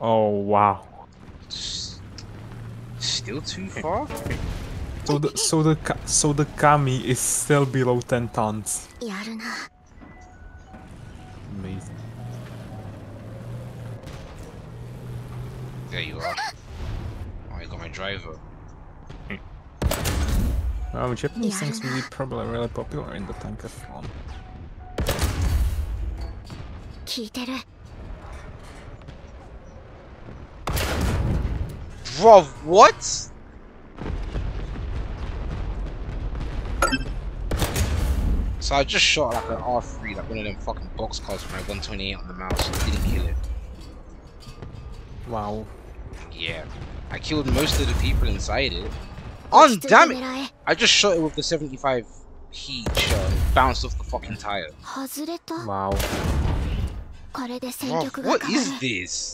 Oh, wow. Still too far? So the so the so the Ka-Mi is still below 10 tons. Amazing. There you are. Oh, I got my driver. Oh, Japanese things will be probably really popular in the tankathon. 聞いてる。Bro, what? So I just shot like an R3, like one of them fucking box cars with my 128 on the Maus and didn't kill it. Wow. Yeah. I killed most of the people inside it. On damn it! I just shot it with the 75 heat shot. Bounced off the fucking tire. Wow. Bro, what is this?